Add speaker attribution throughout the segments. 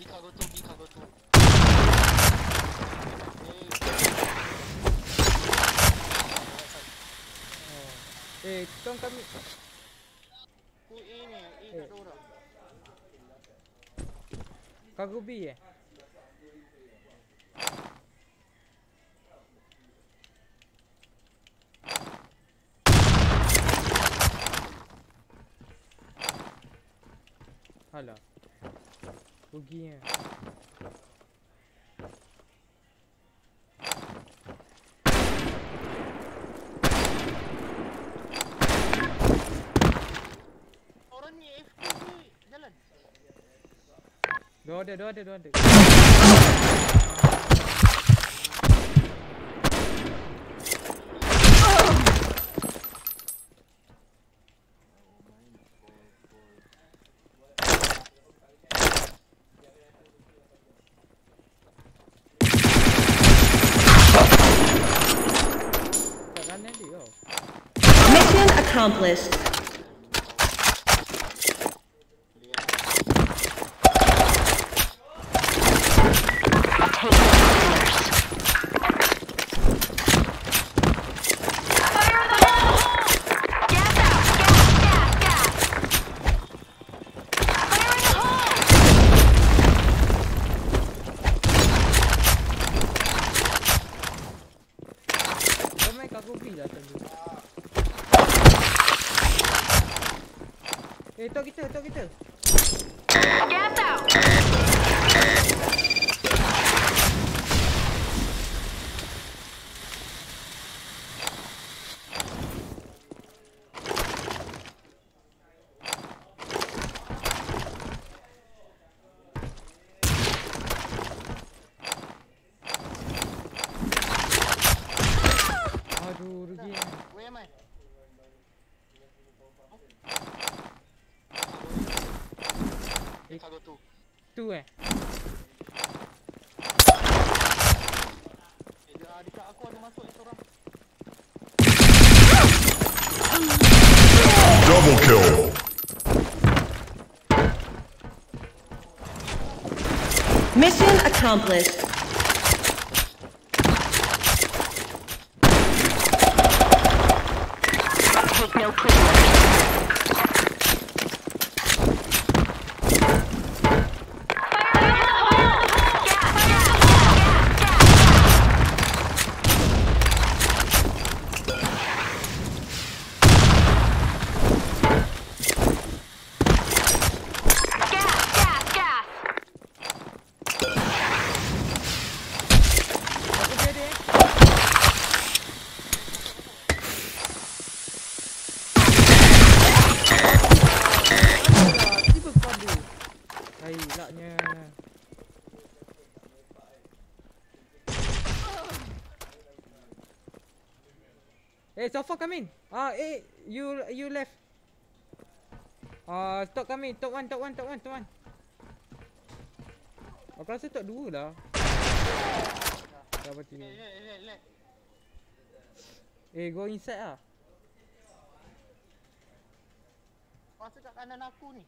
Speaker 1: B cagou tu, B cagou tu.
Speaker 2: Eh, tong kami.
Speaker 1: Ku ini, ini ada orang.
Speaker 2: Alah. Ruginya.
Speaker 1: Orang ni FK ni jalan.
Speaker 2: Dua ada, dua ada, dua ada.
Speaker 3: Mission accomplished.
Speaker 2: Kita, two eh.
Speaker 4: Double kill.
Speaker 3: Mission accomplished. Take no prisoners.
Speaker 2: Sofa come in. Ah, eh, you you left. Ah, top kami, top one, top one, top one, top one. Aku rasa top dua lah. Dah mati.
Speaker 1: Eh, eh, eh, eh.
Speaker 2: Eh, go inside lah.
Speaker 1: Masa kat kanan aku ni.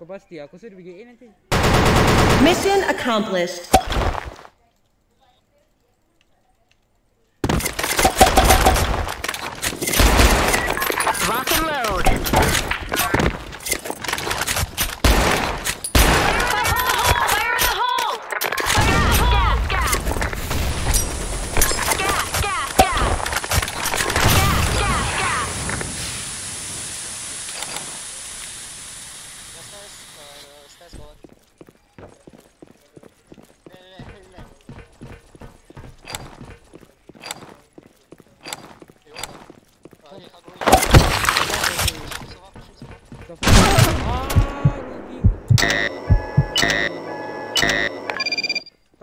Speaker 2: Kau pasti aku suruh pergi A nanti.
Speaker 3: Mission accomplished.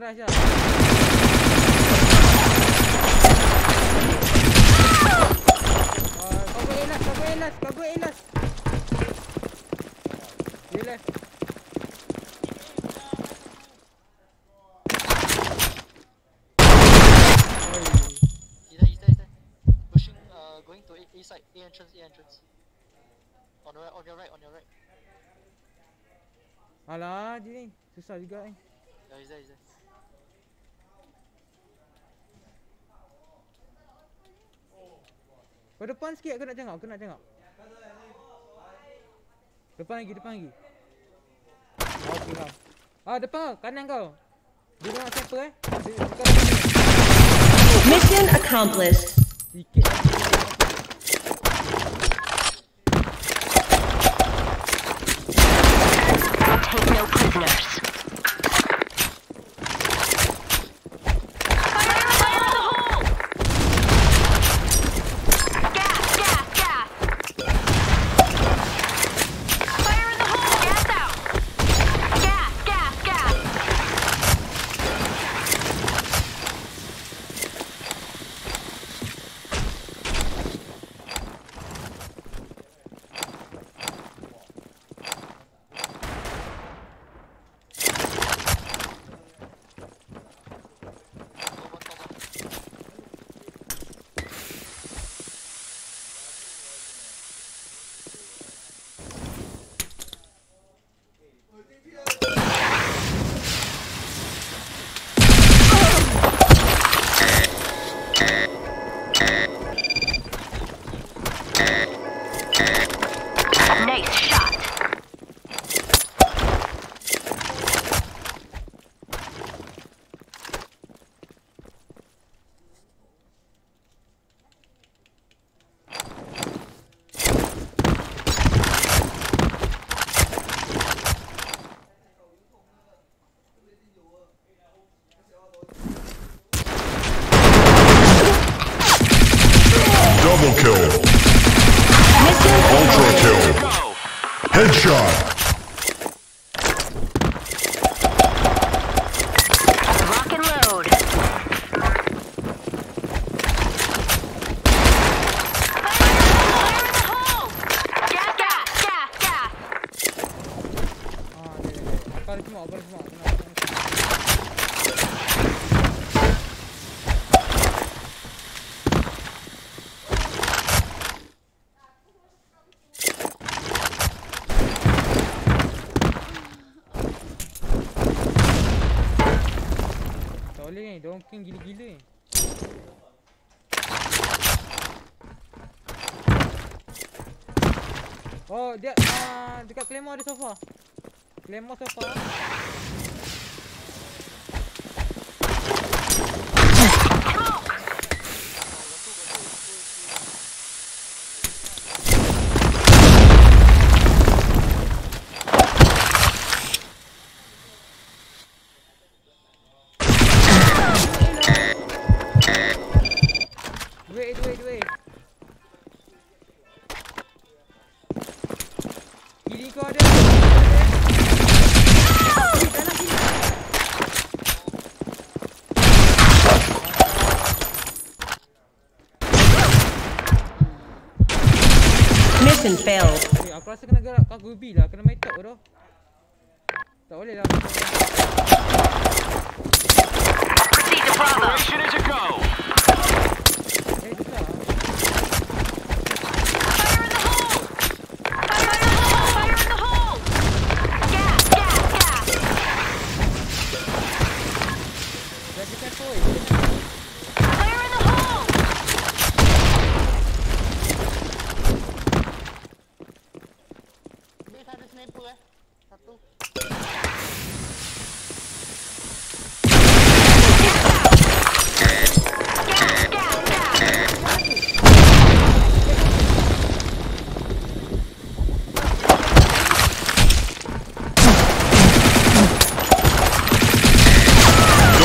Speaker 2: Aisyah. Ah, kau go Elas, kau go Elas, kau go Elas. Dia left. Oi.
Speaker 1: He's there, he's there, he's there. Pushing, uh, going to A, A side, A entrance, A entrance. On the right, on your right, on your right.
Speaker 2: Alah, dia ni susah juga eh.
Speaker 1: Yeah, he's there, he's there.
Speaker 2: Kau depan sikit aku nak tengok, aku nak tengok. Depan lagi, depan lagi. Oh, kau. Ah, depan kau, kanan kau. Dia tengok siapa eh? Dia.
Speaker 4: Mission accomplished.
Speaker 2: Sikit Mungkin gila-gila. Oh, dia uh, dekat Claymore ada sofa. Claymore sofa. Wait, wait. Kiri kau ada.
Speaker 4: Mission failed.
Speaker 2: Eh, aku rasa kena gerak kau gobi lah. Kena main top tu. Tak boleh lah.
Speaker 3: Proceed to Bravo!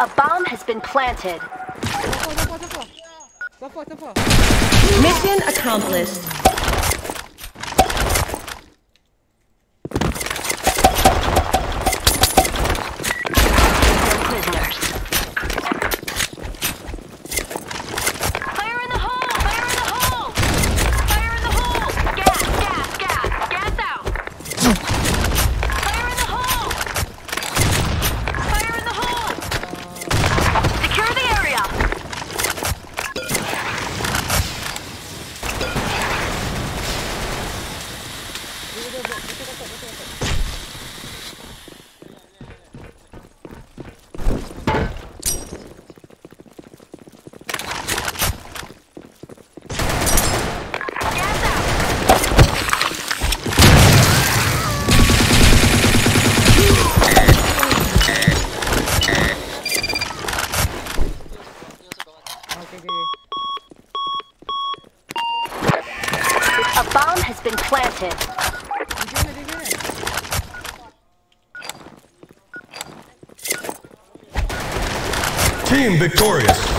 Speaker 5: A
Speaker 2: bomb has been planted.
Speaker 1: Mission accomplished.
Speaker 6: victorious.